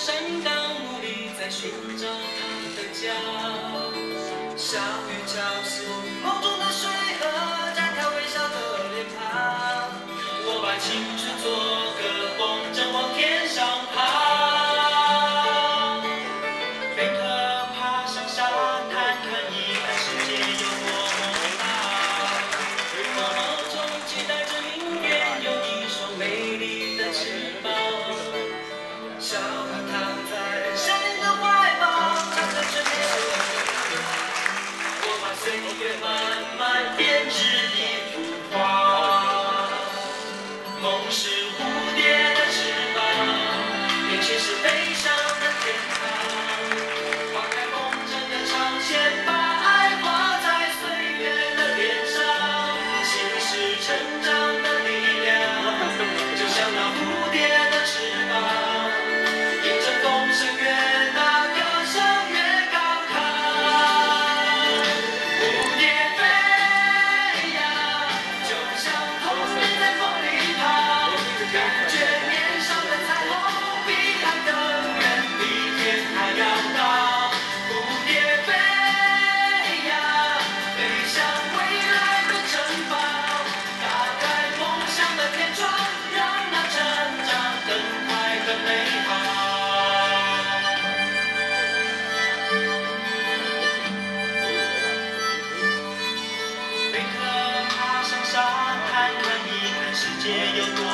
山岗努力在寻找他的家，小雨敲醒。share your